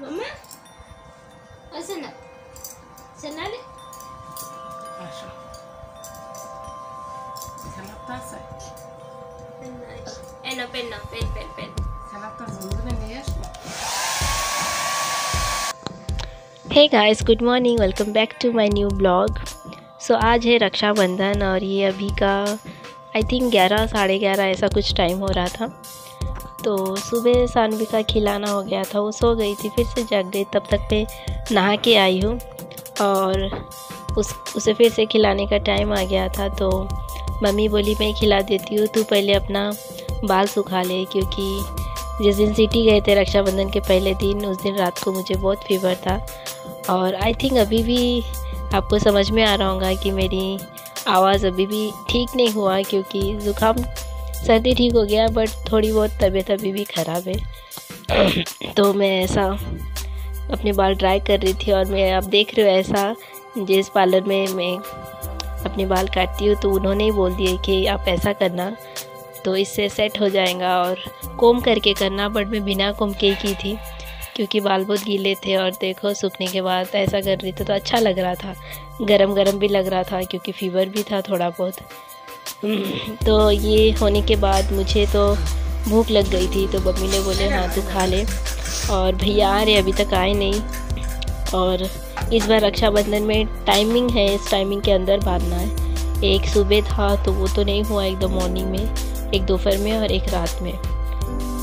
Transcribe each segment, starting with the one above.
मम्मा असं ना सणाले Proszę. Salatası. एनो पेन ना पेन पेन पेन Salatası. Bunu ne yiyorsun? Hey guys good morning welcome back to my new blog so आज है रक्षाबंधन और ये अभी का आई थिंक ग्यारह साढ़े ग्यारह ऐसा कुछ टाइम हो रहा था तो सुबह सानवी का खिलाना हो गया था, वो सो गई थी, फिर से जाग गई, तब तक मैं नहा के आई हूँ और उस, उसे फिर से खिलाने का टाइम आ गया था तो मम्मी बोली, मैं खिला देती हूँ, तू पहले अपना बाल सुखा ले, क्योंकि जिस दिन सिटी गए थे रक्षाबंधन के पहले दिन, उस दिन रात को मुझे बहुत फीवर था और आई थिंक अभी भी आपको समझ में आ रहा होगा कि मेरी आवाज़ अभी भी ठीक नहीं हुआ, क्योंकि ज़ुकाम सर्दी ठीक हो गया बट थोड़ी बहुत तबीयत अभी भी ख़राब है। तो मैं ऐसा अपने बाल ड्राई कर रही थी और मैं आप देख रहे हो ऐसा जिस पार्लर में मैं अपने बाल काटती हूँ तो उन्होंने ही बोल दिए कि आप ऐसा करना तो इससे सेट हो जाएगा और कोम करके करना बट मैं बिना कोम के ही की थी, क्योंकि बाल बहुत गीले थे और देखो सूखने के बाद ऐसा कर रही थी तो अच्छा लग रहा था। गरम गरम भी लग रहा था, क्योंकि फीवर भी था थोड़ा बहुत। तो ये होने के बाद मुझे तो भूख लग गई थी तो मम्मी ने बोले हाँ तू खा ले। और भैया आ रहे, अभी तक आए नहीं। और इस बार रक्षाबंधन में टाइमिंग है, इस टाइमिंग के अंदर बांधना है। एक सुबह था तो वो तो नहीं हुआ एकदम मॉर्निंग में, एक दोपहर में और एक रात में।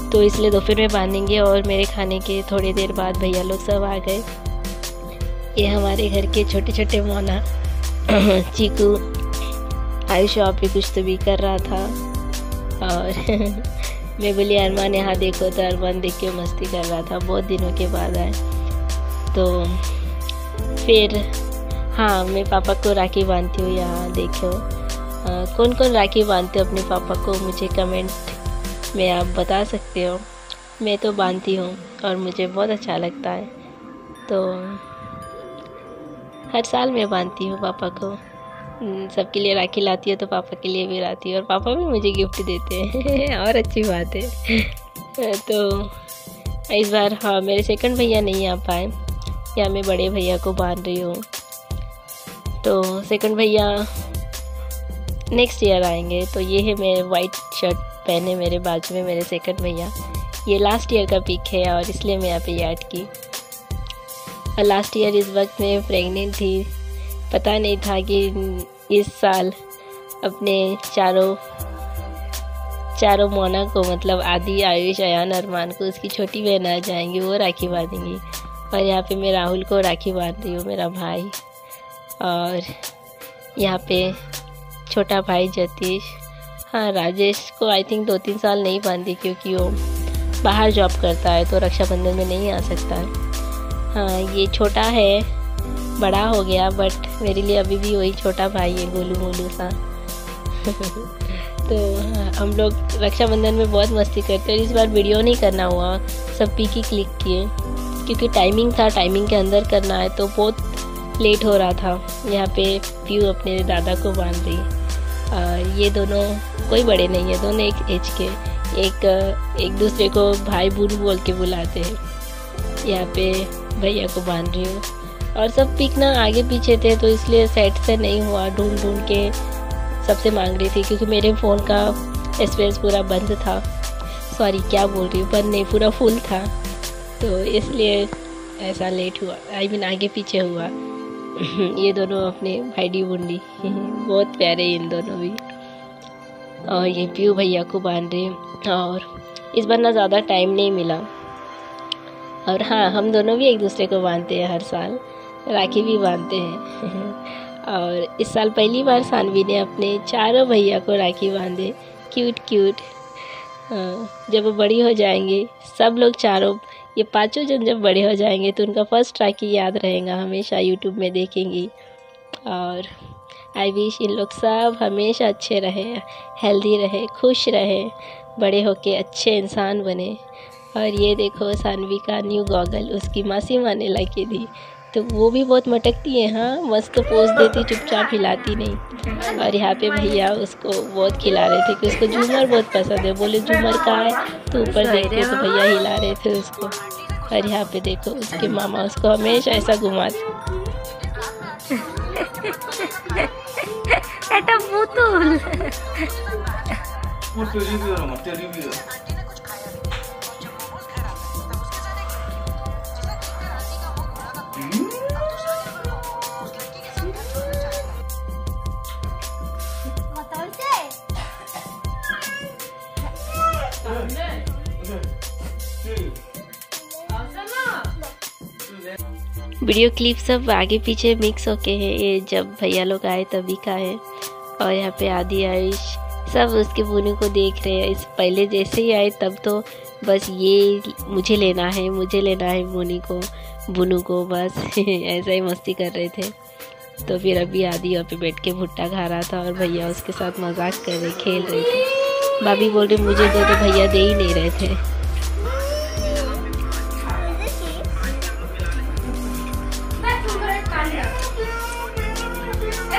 तो इसलिए दोपहर में बांधेंगे और मेरे खाने के थोड़ी देर बाद भैया लोग सब आ गए। ये हमारे घर के छोटे छोटे मोना, चीकू आयुष वहाँ पे कुछ तो भी कर रहा था। और मैं बोली, अरमान यहाँ देखो तो अरमान देख के मस्ती कर रहा था, बहुत दिनों के बाद आए। तो फिर हाँ मैं पापा को राखी बांधती हूँ यहाँ, देखो। कौन कौन राखी बांधते हो अपने पापा को, मुझे कमेंट में आप बता सकते हो। मैं तो बांधती हूँ और मुझे बहुत अच्छा लगता है। तो हर साल मैं बांधती हूँ पापा को। सबके लिए राखी लाती है तो पापा के लिए भी लाती है और पापा भी मुझे गिफ्ट देते हैं। और अच्छी बात है। तो इस बार हाँ मेरे सेकंड भैया नहीं आ पाए। या मैं बड़े भैया को बाँध रही हूँ। तो सेकंड भैया नेक्स्ट ईयर आएँगे। तो ये है मेरे वाइट शर्ट पहने मेरे बाजू में मेरे सेकंड भैया। ये लास्ट ईयर का पिक है और इसलिए मैं यहाँ पे याद की। और लास्ट ईयर इस वक्त मैं प्रेग्नेंट थी। पता नहीं था कि इस साल अपने चारों चारों मोना को मतलब आदि, आयुष, अयान, अरमान को, उसकी छोटी बहन आ जाएँगी, वो राखी बांधेंगी। और यहाँ पे मैं राहुल को राखी बाँध रही हूँ, मेरा भाई। और यहाँ पे छोटा भाई जतीश। हाँ राजेश को आई थिंक दो तीन साल नहीं बांधी क्योंकि वो बाहर जॉब करता है तो रक्षाबंधन में नहीं आ सकता। है हाँ ये छोटा है बड़ा हो गया बट मेरे लिए अभी भी वही छोटा भाई है गोलू मोलू सा। तो हाँ, हम लोग रक्षाबंधन में बहुत मस्ती करते और इस बार वीडियो नहीं करना हुआ सब पी की क्लिक किए। क्योंकि टाइमिंग था टाइमिंग के अंदर करना है तो बहुत लेट हो रहा था। यहाँ पे पीयू अपने दादा को बाँध रही ये दोनों कोई बड़े नहीं है दोनों एक एज के। एक एक दूसरे को भाई बूढ़ बोल के बुलाते हैं। यहाँ पे भैया को बाँध रही हूँ। और सब पिक ना आगे पीछे थे तो इसलिए सेट से नहीं हुआ, ढूंढ ढूंढ के सबसे मांग रही थी, क्योंकि मेरे फ़ोन का स्पेस पूरा बंद था। सॉरी क्या बोल रही हूँ? बंद नहीं, पूरा फुल था। तो इसलिए ऐसा लेट हुआ आई मीन आगे पीछे हुआ। ये दोनों अपने भाईडी बुंडी बहुत प्यारे इन दोनों भी। और ये पीयू भैया को बाँध रहे और इस बार ना ज़्यादा टाइम नहीं मिला। और हाँ हम दोनों भी एक दूसरे को बांधते हैं हर साल। राखी भी बांधते हैं। और इस साल पहली बार सानवी ने अपने चारों भैया को राखी बांधे। क्यूट क्यूट जब वो बड़ी हो जाएँगी, सब लोग चारों, ये पाँचों जन जब बड़े हो जाएँगे तो उनका फ़र्स्ट राखी याद रहेगा, हमेशा यूट्यूब में देखेंगी। और आई विश इन लोग सब हमेशा अच्छे रहे हेल्दी रहे, खुश रहे, बड़े होके अच्छे इंसान बने। और ये देखो, सानवी का न्यू गॉगल उसकी मासी माँ ने ला दी तो वो भी बहुत मटकती है हाँ बस तो पोस देती चुपचाप हिलाती नहीं। और यहाँ पे भैया उसको बहुत खिला रहे थे कि उसको झूमर बहुत पसंद है। बोले झूमर कहाँ है? तो ऊपर देखते तो भैया हिला रहे थे उसको। और यहाँ पे देखो उसके मामा उसको हमेशा ऐसा घुमाते এটা পুতুল वीडियो क्लिप सब आगे पीछे मिक्स होके हैं। ये जब भैया लोग आए तभी का है। और यहाँ पे आदि, आयुष सब उसके बूनू को देख रहे हैं। इस पहले जैसे ही आए तब तो बस ये मुझे लेना है, मुझे लेना है बोनी को, बुनू को, बस। ऐसा ही मस्ती कर रहे थे। तो फिर अभी आदि यहाँ पे बैठ के भुट्टा खा रहा था और भैया उसके साथ मज़ाक कर रहे, खेल रहे थे। भाभी बोल रहे, मुझे दो तो भैया दे ही नहीं रहे थे।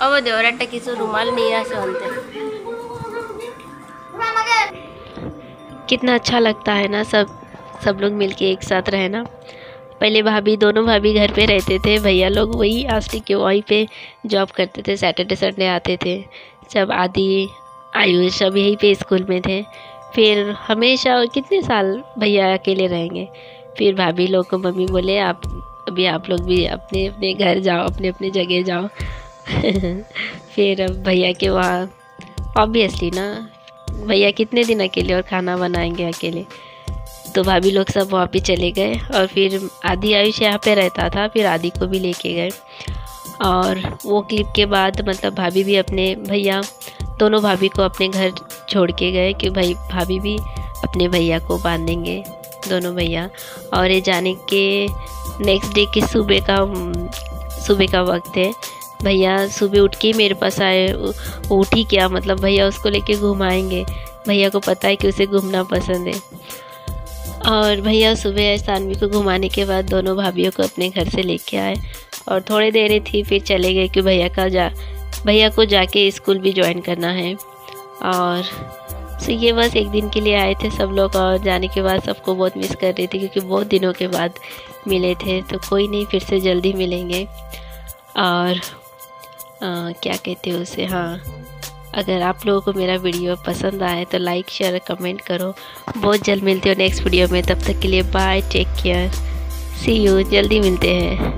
अब देवर किस रुमाल नहीं कितना अच्छा लगता है ना सब सब लोग मिलके एक साथ रहना। पहले भाभी दोनों भाभी घर पे रहते थे भैया लोग वही आस्टी के वहीं पे जॉब करते थे सैटरडे संडे आते थे। सब आदि आयुष अब यहीं पे स्कूल में थे। फिर हमेशा कितने साल भैया अकेले रहेंगे? फिर भाभी लोग को मम्मी बोले, आप, अभी आप लोग भी अपने अपने घर जाओ, अपने अपने जगह जाओ। फिर अब भैया के वहाँ ऑब्वियसली ना, भैया कितने दिन अकेले और खाना बनाएँगे अकेले? तो भाभी लोग सब वहाँ पे चले गए और फिर आदि आयुष यहाँ पे रहता था, फिर आदि को भी लेके गए। और वो क्लिप के बाद मतलब भाभी भी अपने भैया दोनों भाभी को अपने घर छोड़ के गए कि भाई, भाभी भी अपने भैया को बांधेंगे, दोनों भैया। और ये जाने के नेक्स्ट डे के सुबह का सुबह का वक्त है। भैया सुबह उठ के मेरे पास आए उठ ही क्या? मतलब भैया उसको लेके घुमाएँगे। भैया को पता है कि उसे घूमना पसंद है। और भैया सुबह सानवी को घुमाने के बाद दोनों भाभीियों को अपने घर से लेके आए। और थोड़े देर थी, फिर चले गए कि भैया का जा भैया को जाके स्कूल भी ज्वाइन करना है। और सो ये बस एक दिन के लिए आए थे सब लोग और जाने के बाद सबको बहुत मिस कर रही थी क्योंकि बहुत दिनों के बाद मिले थे। तो कोई नहीं फिर से जल्दी मिलेंगे। और आ, क्या कहते हैं उसे? हाँ अगर आप लोगों को मेरा वीडियो पसंद आए तो लाइक शेयर कमेंट करो। बहुत जल्द मिलते हो नेक्स्ट वीडियो में। तब तक के लिए bye take care see you जल्दी मिलते हैं।